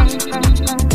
Thank you.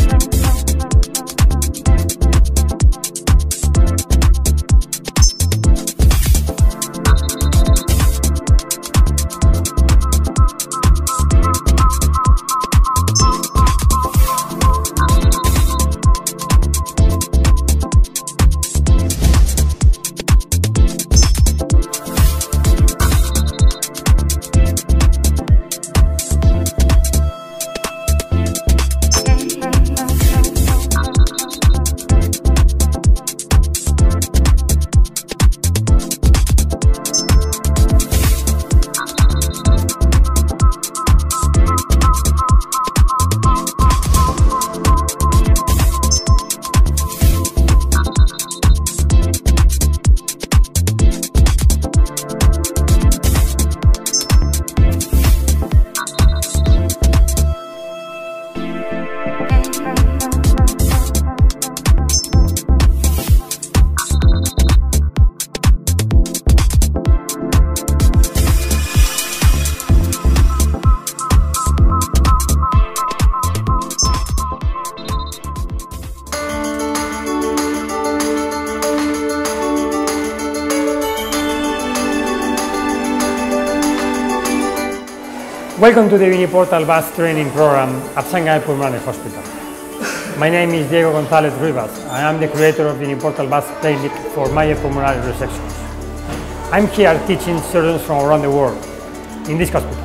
Welcome to the Uniportal VATS Training Program at Shanghai Pulmonary Hospital. My name is Diego González Rivas. I am the creator of the Uniportal VATS Technique for myopulmonary resections. I'm here teaching surgeons from around the world in this hospital.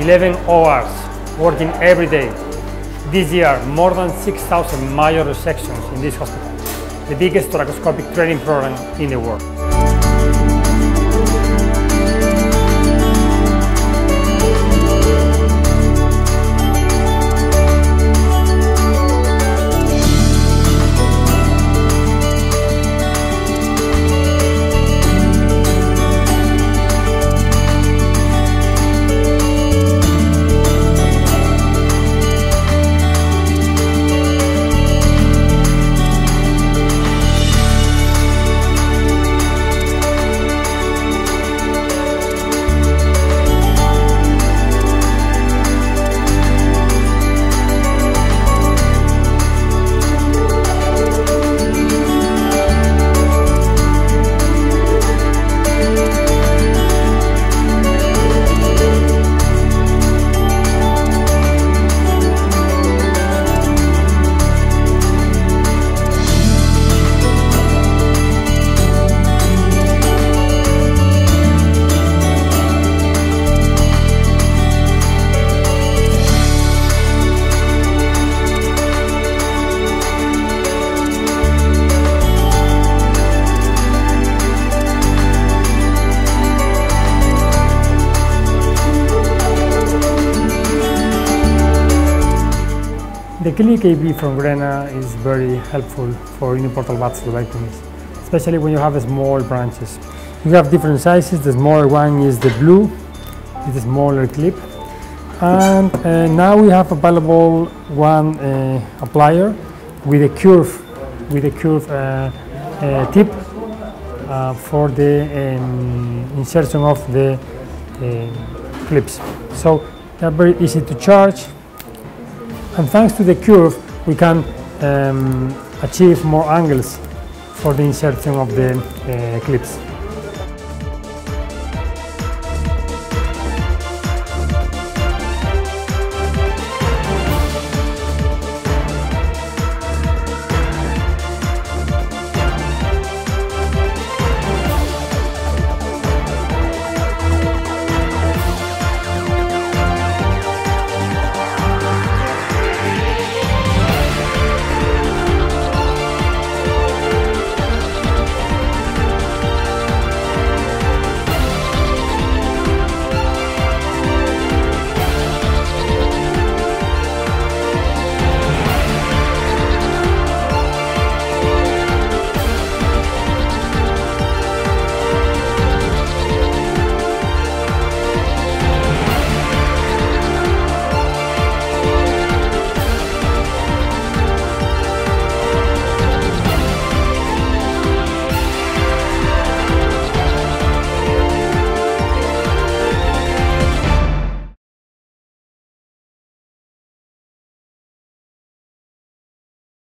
11 ORs working every day. This year, more than 6,000 major resections in this hospital, the biggest thoracoscopic training program in the world. The Click'aV from Grena is very helpful for uniportal VATS lobectomies, especially when you have small branches. You have different sizes. The smaller one is the blue, it's a smaller clip. And uh, now we have available one uh, applier with a curve, with a curve uh, uh tip uh, for the um, insertion of the uh, clips. So they're very easy to charge and thanks to the curve, we can um, achieve more angles for the insertion of the uh, clips.